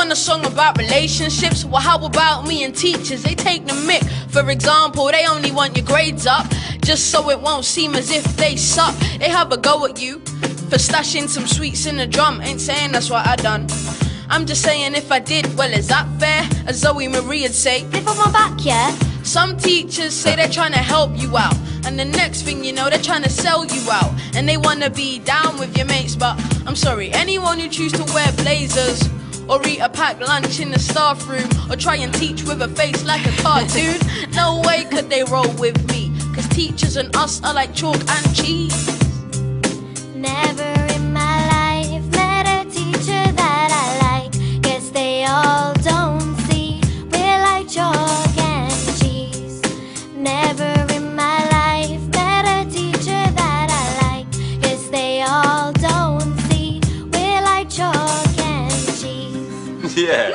want a song about relationships? Well, how about me and teachers? They take the mic. For example, they only want your grades up, just so it won't seem as if they suck. They have a go at you for stashing some sweets in the drum. Ain't saying that's what I done. I'm just saying if I did, well, is that fair? As Zoe Marie'd say, Live on my back, yeah? some teachers say they're trying to help you out, and the next thing you know, they're trying to sell you out, and they wanna be down with your mates. But I'm sorry, anyone who choose to wear blazers or eat a packed lunch in the staff room or try and teach with a face like a cartoon, no way could they roll with me. Cause teachers and us are like chalk and cheese. Yeah.